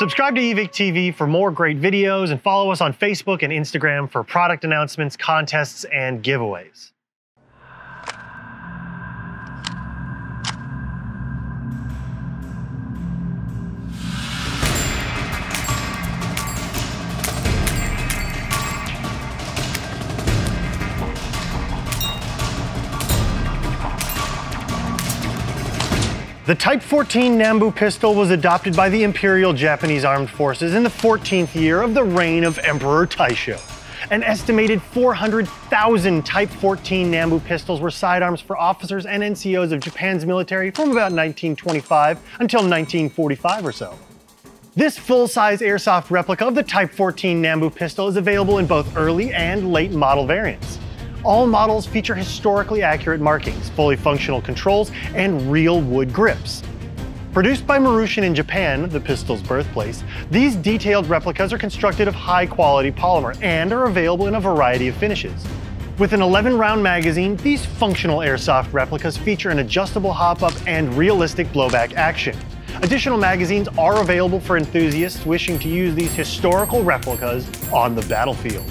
Subscribe to Evike TV for more great videos and follow us on Facebook and Instagram for product announcements, contests, and giveaways. The Type 14 Nambu pistol was adopted by the Imperial Japanese Armed Forces in the 14th year of the reign of Emperor Taisho. An estimated 400,000 Type 14 Nambu pistols were sidearms for officers and NCOs of Japan's military from about 1925 until 1945 or so. This full-size airsoft replica of the Type 14 Nambu pistol is available in both early and late model variants. All models feature historically accurate markings, fully functional controls, and real wood grips. Produced by Marushin in Japan, the pistol's birthplace, these detailed replicas are constructed of high-quality polymer and are available in a variety of finishes. With an 11-round magazine, these functional airsoft replicas feature an adjustable hop-up and realistic blowback action. Additional magazines are available for enthusiasts wishing to use these historical replicas on the battlefield.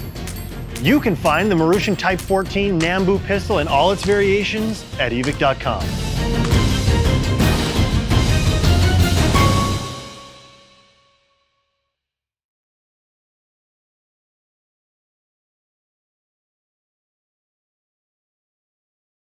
You can find the Marushin Type 14 Nambu pistol in all its variations at evike.com.